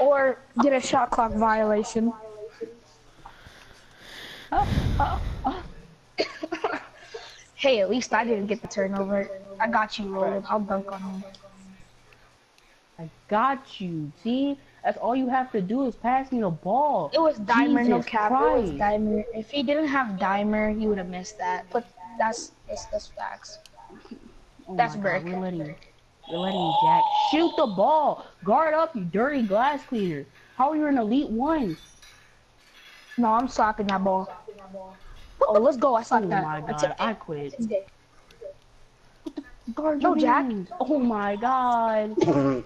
Or get a shot clock violation. hey, at least I didn't get the turnover. I got you, Roland. I'll dunk on you. I got you. See, that's all you have to do is pass me the ball. It was Dimer, no Jesus cap. It was Dimer. If he didn't have Dimer, he would have missed that. But that's that's, that's facts. Oh That's my brick. God, we're letting, we're letting Jack shoot the ball. Guard up, you dirty glass cleaner. How are you an elite one? No, I'm slapping that ball. Oh, let's go. I Oh slapped that. my god, it. I quit. It's dead. Guard No, Jack. hands. Oh my god. Bro,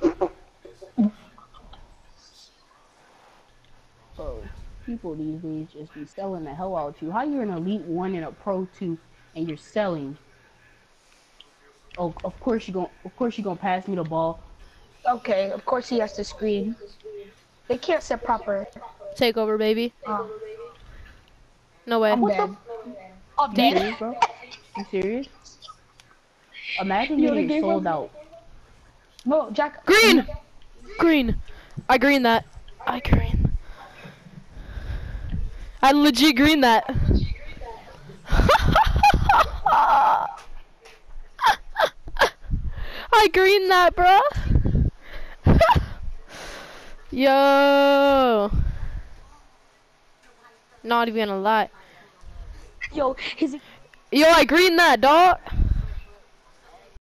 oh, people these days just be selling the hell out of you. How you're an elite one and a pro two and you're selling? Oh, of course you gon' of course you gonna pass me the ball. Okay, of course he has to screen. They can't set proper. Take over, baby. Um, No way. I'm dead. I'm You dead. serious, bro? You serious? Imagine You getting sold up? out. No, Jack. Green! Green. I green that. I green. I legit green that. I green that, bruh. Yo. Not even gonna lie. Yo, his Yo, I green that, dog.